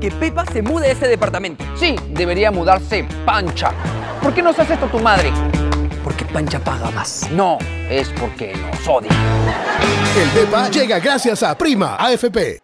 que Pepa se mude a ese departamento. Sí, debería mudarse Pancha. ¿Por qué nos hace esto tu madre? Porque Pancha paga más. No, es porque nos odia. El DEPA llega gracias a Prima AFP.